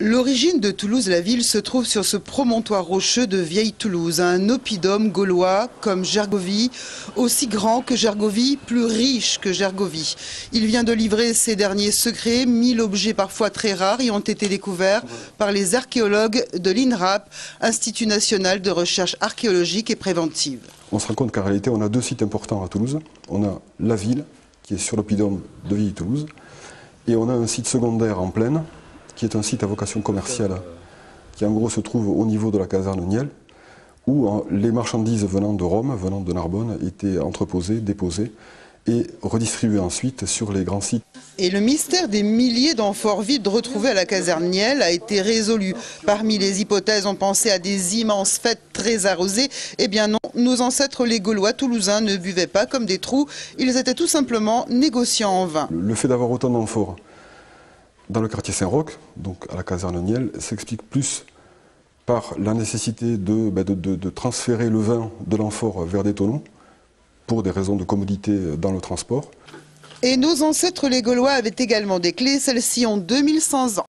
L'origine de Toulouse-la-Ville se trouve sur ce promontoire rocheux de Vieille Toulouse, un oppidum gaulois comme Gergovie, aussi grand que Gergovie, plus riche que Gergovie. Il vient de livrer ses derniers secrets, mille objets parfois très rares y ont été découverts par les archéologues de l'INRAP, Institut national de recherche archéologique et préventive. On se rend compte qu'en réalité on a deux sites importants à Toulouse. On a la ville qui est sur l'oppidum de Vieille Toulouse et on a un site secondaire en plaine qui est un site à vocation commerciale, qui en gros se trouve au niveau de la caserne Niel, où hein, les marchandises venant de Rome, venant de Narbonne, étaient entreposées, déposées et redistribuées ensuite sur les grands sites. Et le mystère des milliers d'amphores vides retrouvés à la caserne Niel a été résolu. Parmi les hypothèses, on pensait à des immenses fêtes très arrosées. Eh bien non, nos ancêtres les Gaulois toulousains ne buvaient pas comme des trous, ils étaient tout simplement négociants en vin. Le fait d'avoir autant d'amphores dans le quartier Saint-Roch, donc à la caserne Niel, s'explique plus par la nécessité ben, de, de, transférer le vin de l'amphore vers des tonneaux pour des raisons de commodité dans le transport. Et nos ancêtres les Gaulois avaient également des clés, celles-ci ont 2100 ans.